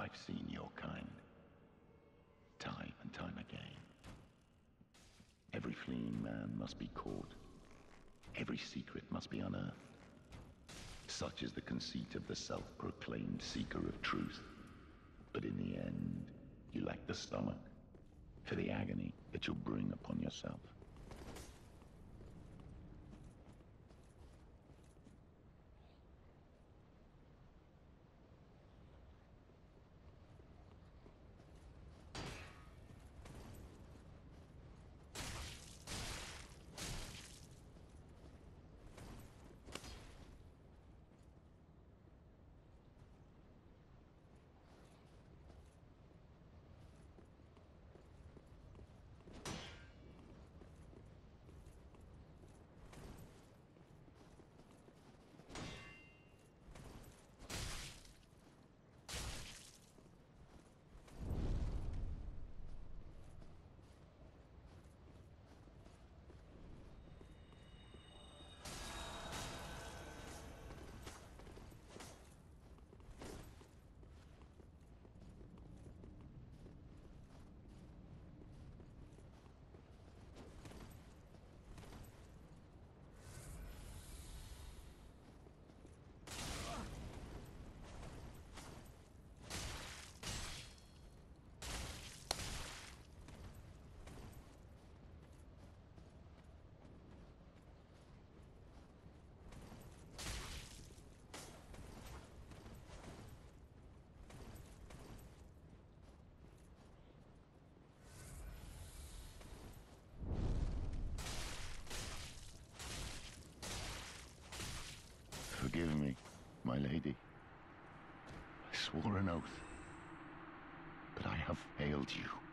I've seen your kind. Time and time again. Every fleeing man must be caught. Every secret must be unearthed. Such is the conceit of the self-proclaimed seeker of truth. But in the end, you lack the stomach for the agony that you'll bring upon yourself. My lady. I swore an oath. But I have failed you.